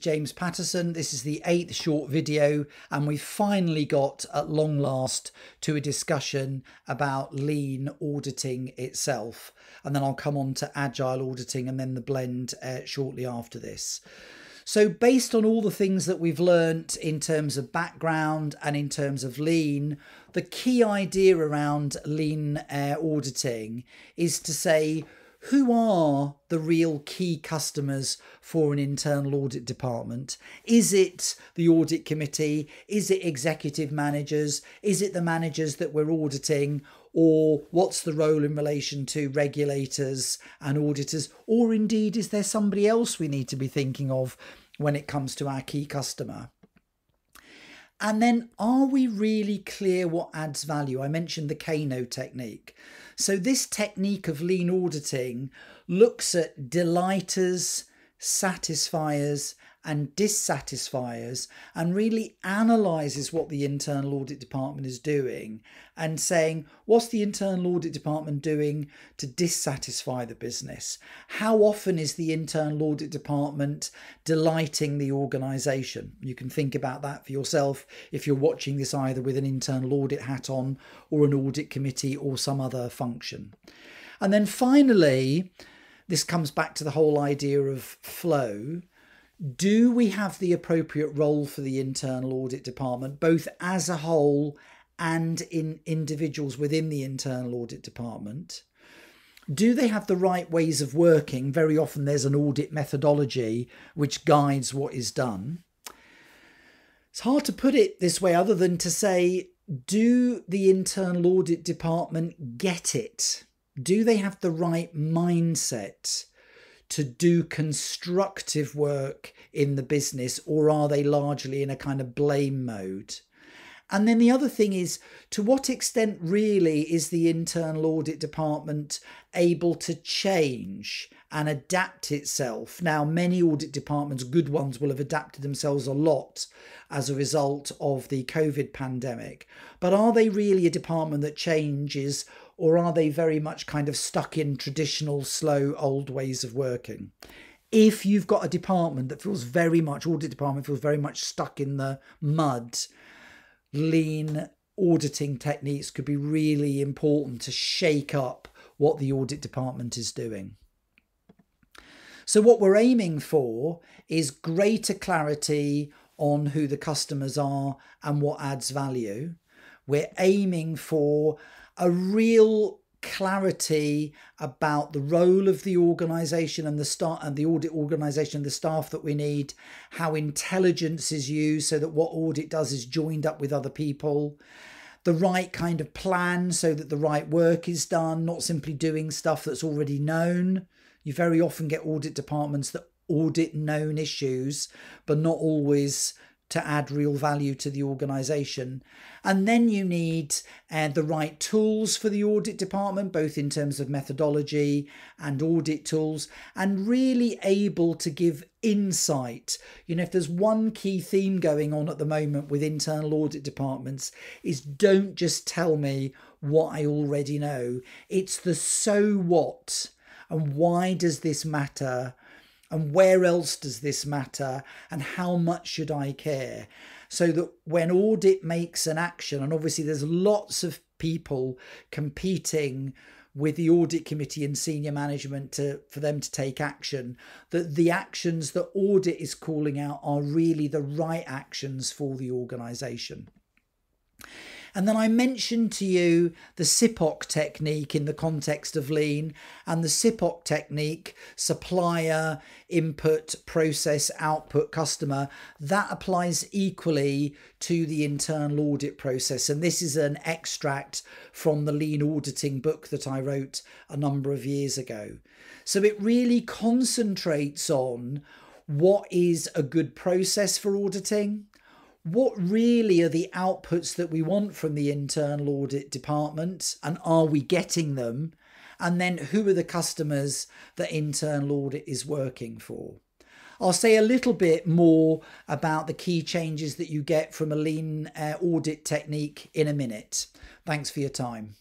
James Paterson. This is the eighth short video, and we finally got at long last to a discussion about lean auditing itself. And then I'll come on to agile auditing and then the blend uh, shortly after this. So, based on all the things that we've learnt in terms of background and in terms of lean, the key idea around lean uh, auditing is to say, who are the real key customers for an internal audit department? Is it the audit committee? Is it executive managers? Is it the managers that we're auditing? Or what's the role in relation to regulators and auditors? Or indeed, is there somebody else we need to be thinking of when it comes to our key customer? And then, are we really clear what adds value? I mentioned the Kano technique. So, this technique of lean auditing looks at delighters, satisfiers, and dissatisfiers and really analyzes what the internal audit department is doing and saying, what's the internal audit department doing to dissatisfy the business? How often is the internal audit department delighting the organization? You can think about that for yourself if you're watching this either with an internal audit hat on or an audit committee or some other function. And then finally, this comes back to the whole idea of flow do we have the appropriate role for the internal audit department, both as a whole and in individuals within the internal audit department? Do they have the right ways of working? Very often there's an audit methodology which guides what is done. It's hard to put it this way, other than to say, do the internal audit department get it? Do they have the right mindset? to do constructive work in the business, or are they largely in a kind of blame mode? And then the other thing is to what extent really is the internal audit department able to change and adapt itself? Now, many audit departments, good ones, will have adapted themselves a lot as a result of the COVID pandemic. But are they really a department that changes or are they very much kind of stuck in traditional, slow, old ways of working? If you've got a department that feels very much, audit department feels very much stuck in the mud, lean auditing techniques could be really important to shake up what the audit department is doing. So, what we're aiming for is greater clarity on who the customers are and what adds value. We're aiming for a real clarity about the role of the organization and the start and the audit organization the staff that we need how intelligence is used so that what audit does is joined up with other people the right kind of plan so that the right work is done not simply doing stuff that's already known. You very often get audit departments that audit known issues but not always to add real value to the organization. And then you need uh, the right tools for the audit department, both in terms of methodology and audit tools, and really able to give insight. You know, if there's one key theme going on at the moment with internal audit departments, is don't just tell me what I already know. It's the so what and why does this matter and where else does this matter and how much should I care? So that when audit makes an action, and obviously there's lots of people competing with the audit committee and senior management to for them to take action that the actions that audit is calling out are really the right actions for the organization and then I mentioned to you the SIPOC technique in the context of lean and the SIPOC technique, supplier, input, process, output, customer, that applies equally to the internal audit process. And this is an extract from the lean auditing book that I wrote a number of years ago. So it really concentrates on what is a good process for auditing what really are the outputs that we want from the internal audit department and are we getting them? And then who are the customers that internal audit is working for? I'll say a little bit more about the key changes that you get from a lean uh, audit technique in a minute. Thanks for your time.